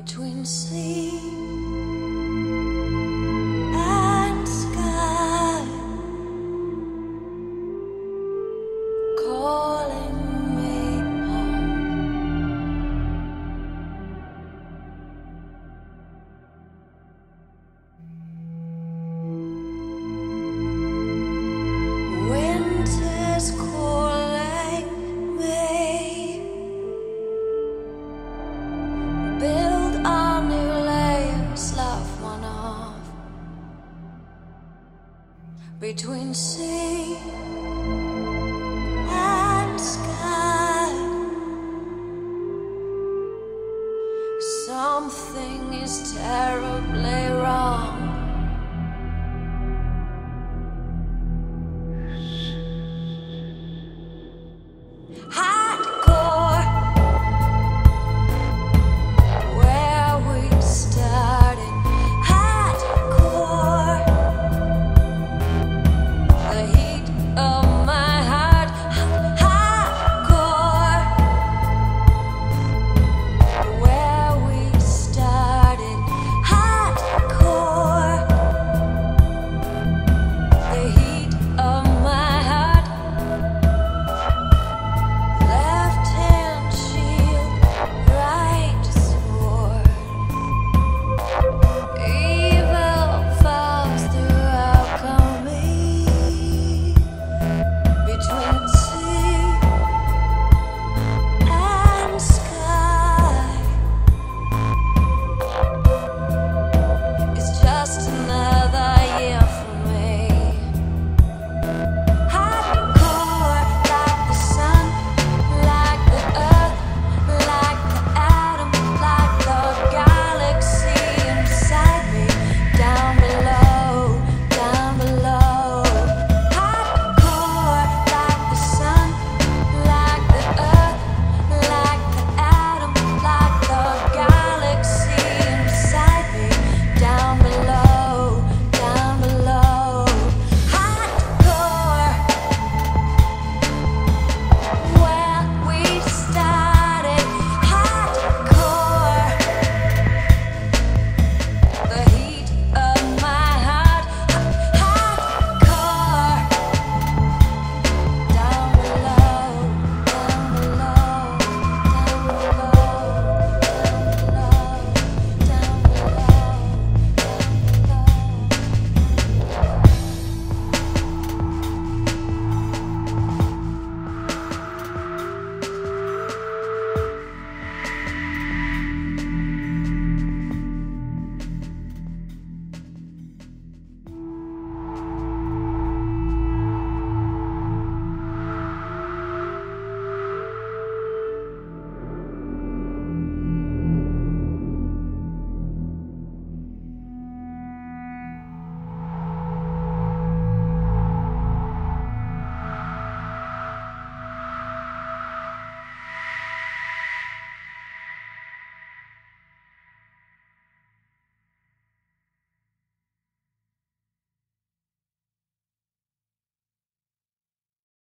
between sleep. between sea